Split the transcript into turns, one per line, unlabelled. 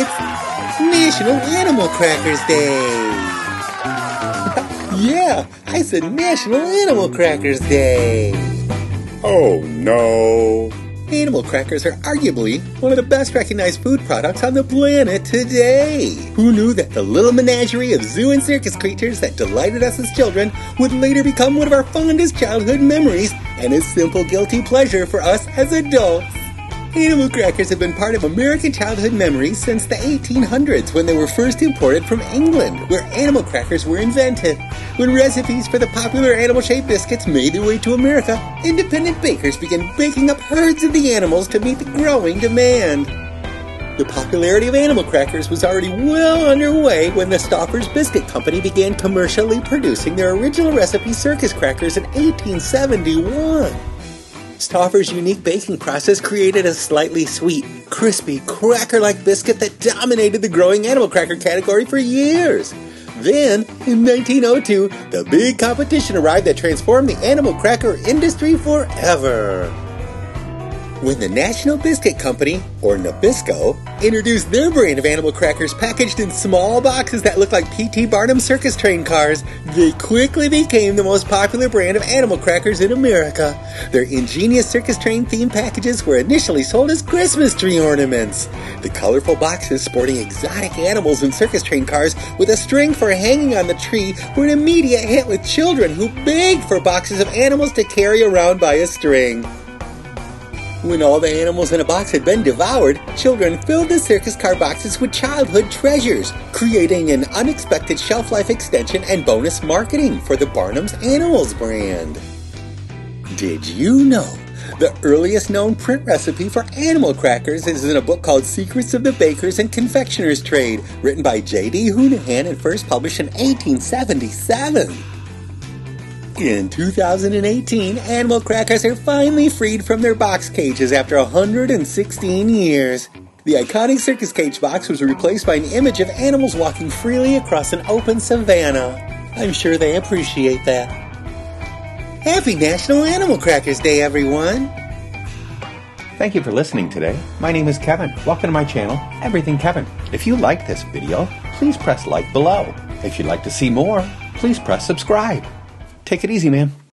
It's National Animal Crackers Day. yeah, I said National Animal Crackers Day.
Oh no.
Animal crackers are arguably one of the best recognized food products on the planet today. Who knew that the little menagerie of zoo and circus creatures that delighted us as children would later become one of our fondest childhood memories and a simple guilty pleasure for us as adults? Animal crackers have been part of American childhood memories since the 1800s when they were first imported from England, where animal crackers were invented. When recipes for the popular animal shaped biscuits made their way to America, independent bakers began baking up herds of the animals to meet the growing demand. The popularity of animal crackers was already well underway when the Stauffer's Biscuit Company began commercially producing their original recipe circus crackers in 1871. Stauffer's unique baking process created a slightly sweet, crispy, cracker like biscuit that dominated the growing animal cracker category for years. Then, in 1902, the big competition arrived that transformed the animal cracker industry forever when the National Biscuit Company, or Nabisco, introduced their brand of animal crackers packaged in small boxes that looked like P.T. Barnum circus train cars, they quickly became the most popular brand of animal crackers in America. Their ingenious circus train themed packages were initially sold as Christmas tree ornaments. The colorful boxes sporting exotic animals and circus train cars with a string for hanging on the tree were an immediate hit with children who begged for boxes of animals to carry around by a string. When all the animals in a box had been devoured, children filled the circus car boxes with childhood treasures, creating an unexpected shelf life extension and bonus marketing for the Barnum's Animals brand. Did you know the earliest known print recipe for animal crackers is in a book called Secrets of the Bakers and Confectioners Trade, written by J.D. Hounihan and first published in 1877? In 2018, animal crackers are finally freed from their box cages after 116 years. The iconic circus cage box was replaced by an image of animals walking freely across an open savanna. I'm sure they appreciate that. Happy National Animal Crackers Day, everyone!
Thank you for listening today. My name is Kevin. Welcome to my channel, Everything Kevin. If you like this video, please press like below. If you'd like to see more, please press subscribe. Take it easy, man.